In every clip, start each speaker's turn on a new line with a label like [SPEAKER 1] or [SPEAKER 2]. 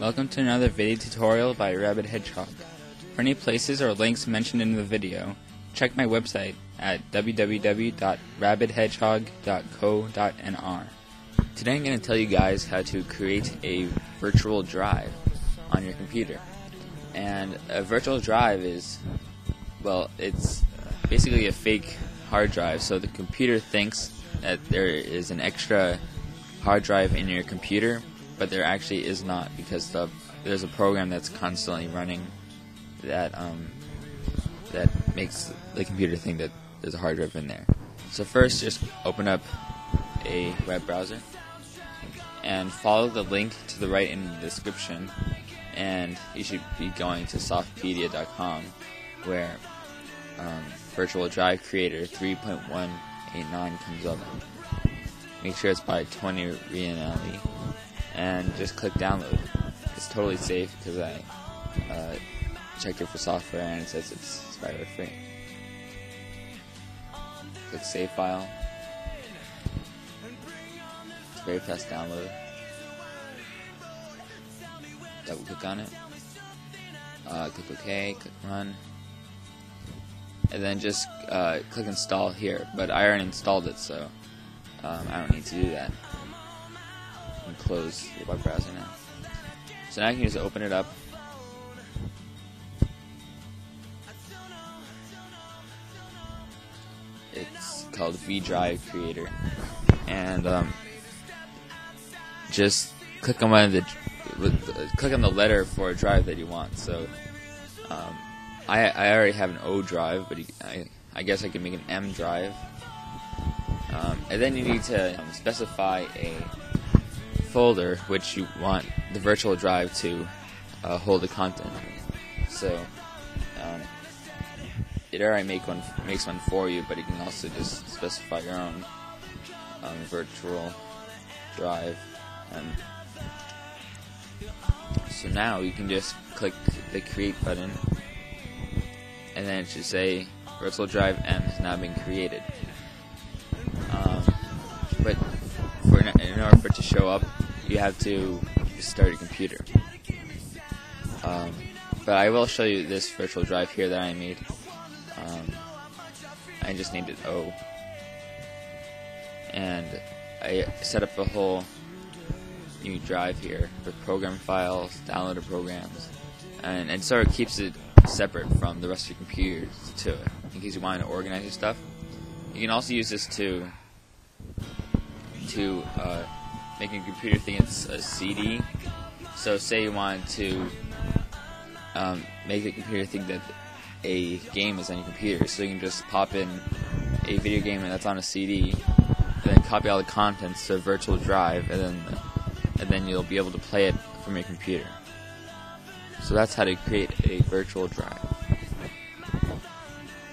[SPEAKER 1] Welcome to another video tutorial by Rabbid Hedgehog. For any places or links mentioned in the video, check my website at www.rabbidhedgehog.co.nr. Today I'm going to tell you guys how to create a virtual drive on your computer. And a virtual drive is, well, it's basically a fake hard drive. So the computer thinks that there is an extra hard drive in your computer, but there actually is not because the, there's a program that's constantly running that um, that makes the computer think that there's a hard drive in there. So first, just open up a web browser and follow the link to the right in the description, and you should be going to softpedia.com where um, Virtual Drive Creator 3.189 comes up. Make sure it's by Tony Reanelli, and just click download. It's totally safe because I uh, checked it for software and it says it's spyware free. Click save file. It's very fast download. Double click on it. Uh, click OK, click run. And then just uh, click install here. But I already installed it, so um, I don't need to do that. Close your web browser now. So now you can just open it up. It's called V-Drive Creator, and um, just click on one of the click on the letter for a drive that you want. So um, I I already have an O drive, but I I guess I can make an M drive. Um, and then you need to um, specify a folder which you want the virtual drive to uh, hold the content. So um, it already make one makes one for you, but you can also just specify your own um, virtual drive. And so now you can just click the create button, and then it should say virtual drive M has now been created. Um, but for in order for it to show up, you have to start your computer. Um, but I will show you this virtual drive here that I made. Um, I just named it O. And I set up a whole new drive here with program files, downloaded programs, and, and sort of keeps it separate from the rest of your computer to in case you want to organize your stuff. You can also use this to to uh, make a computer think it's a CD. So say you want to um, make the computer think that a game is on your computer, so you can just pop in a video game that's on a CD, and then copy all the contents to a virtual drive, and then and then you'll be able to play it from your computer. So that's how to create a virtual drive.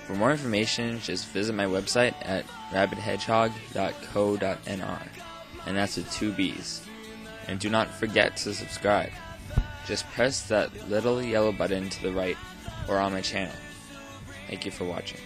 [SPEAKER 1] For more information, just visit my website at rabbidhedgehog.co.nr, and that's with two B's. And do not forget to subscribe. Just press that little yellow button to the right or on my channel. Thank you for watching.